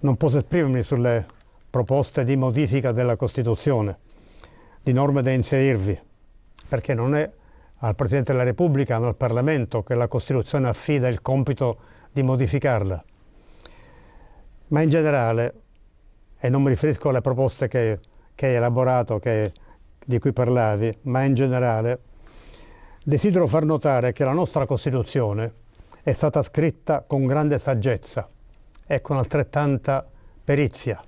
non posso esprimermi sulle proposte di modifica della Costituzione, di norme da inserirvi, perché non è al Presidente della Repubblica, ma al Parlamento che la Costituzione affida il compito di modificarla. Ma in generale, e non mi riferisco alle proposte che, che hai elaborato, che, di cui parlavi, ma in generale, desidero far notare che la nostra Costituzione è stata scritta con grande saggezza e con altrettanta perizia,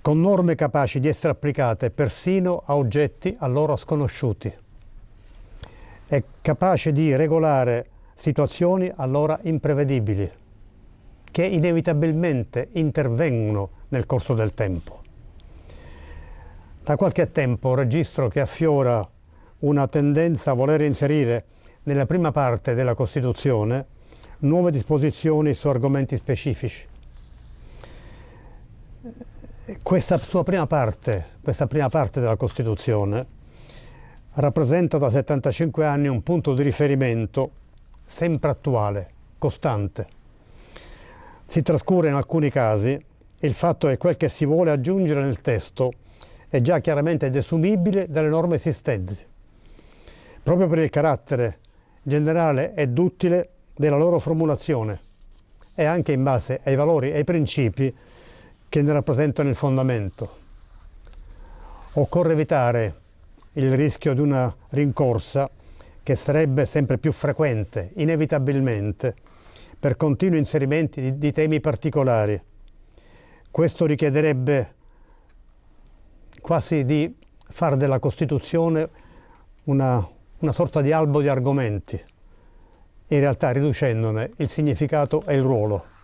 con norme capaci di essere applicate persino a oggetti allora sconosciuti è capace di regolare situazioni allora imprevedibili, che inevitabilmente intervengono nel corso del tempo. Da qualche tempo registro che affiora una tendenza a voler inserire nella prima parte della Costituzione nuove disposizioni su argomenti specifici. Questa sua prima parte, questa prima parte della Costituzione rappresenta da 75 anni un punto di riferimento sempre attuale, costante. Si trascura in alcuni casi il fatto che quel che si vuole aggiungere nel testo è già chiaramente desumibile dalle norme esistenti, proprio per il carattere generale ed utile della loro formulazione e anche in base ai valori e ai principi che ne rappresentano il fondamento. Occorre evitare il rischio di una rincorsa che sarebbe sempre più frequente, inevitabilmente, per continui inserimenti di, di temi particolari. Questo richiederebbe quasi di fare della Costituzione una, una sorta di albo di argomenti, in realtà riducendone il significato e il ruolo.